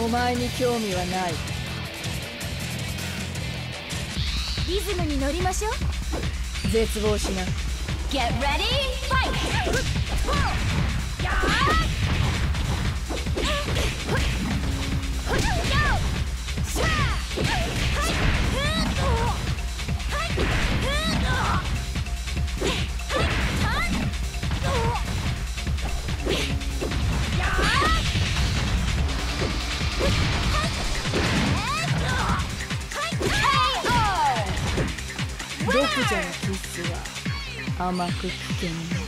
お前に興味はない。リズムに乗りましょう。絶望しな Get ready, fight! KO! 独自のキスは甘く危険な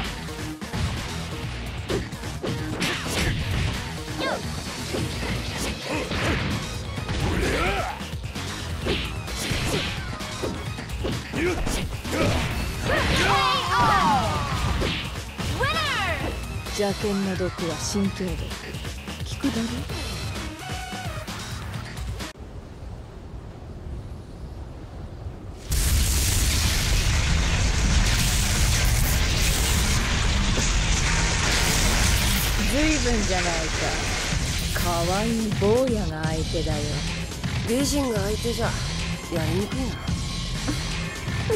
邪剣の毒は神経毒効くだろずいぶんじゃないか。かわいい坊やが相手だよ。美人が相手じゃ。やりにくいな。気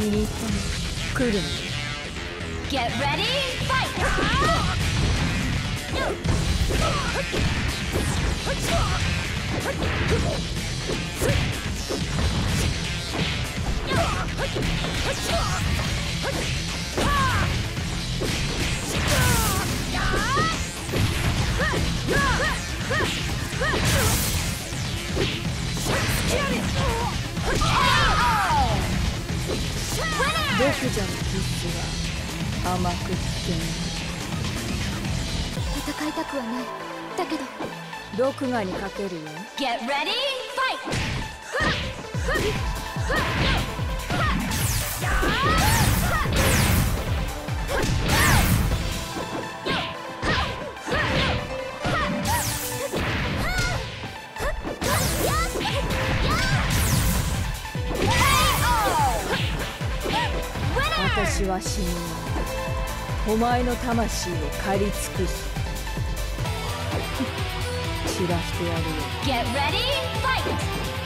に入ったね来るの Get ready, fight! 独自のキスは甘く危険戦いたくはない。だけど。毒牙にかけるよ。Get ready, fight! 私は死ぬ。お前の魂を借り尽くす。散らしてやるよ。Get ready, fight!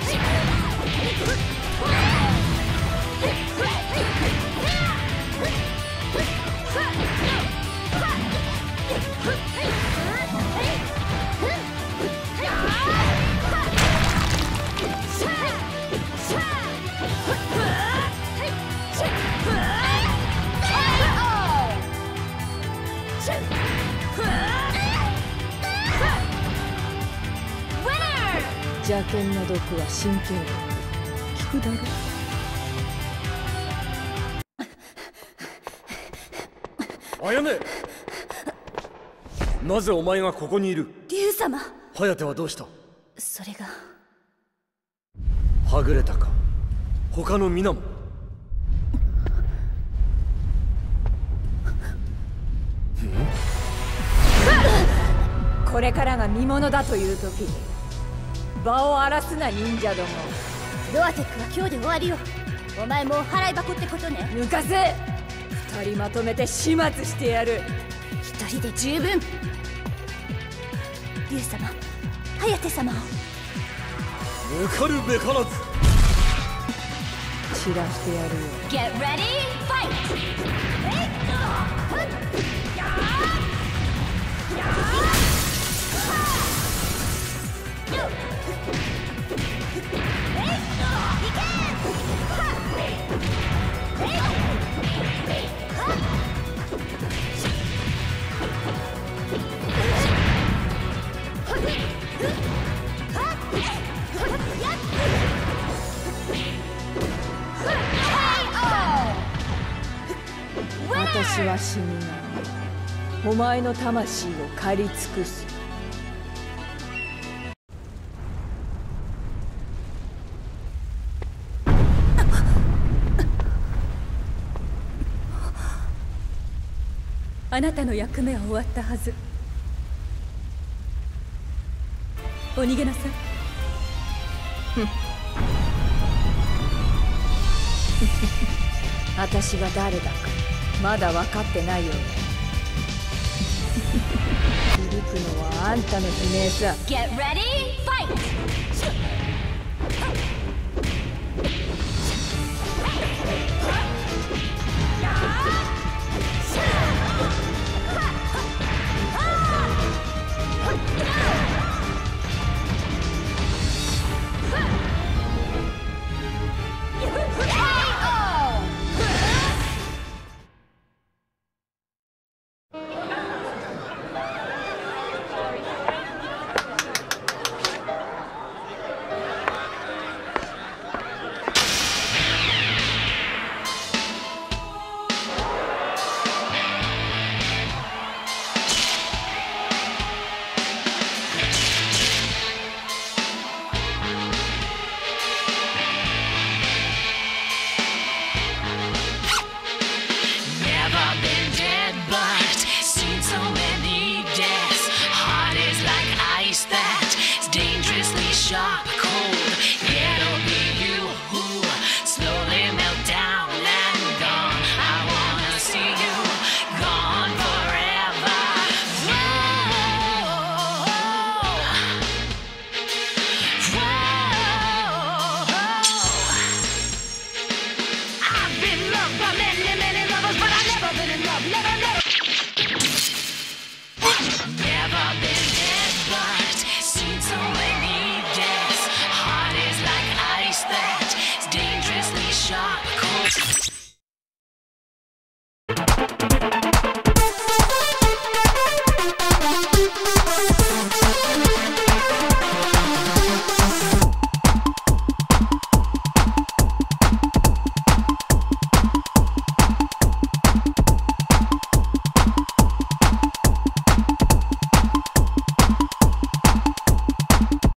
邪剣の毒は神経毒効くだろ？あやめなぜお前がここにいる？竜様！颯はどうした？それが。はぐれたか？他の皆も？これからが見物だという時。に場を荒らすな忍者ども。ドアテックは今日で終わりよ。お前も払い箱ってことね。抜かせ。二人まとめて始末してやる。一人で十分。竜様颯様を。抜かるべからず。散らしてやるよ。Get ready, fight!「私は死神お前の魂を狩り尽くす。あなたの役目は終わったはず。お逃げなさい。私が誰だかまだ分かってないようね。響くのはあんたの悲鳴さ。Get ready, fight!「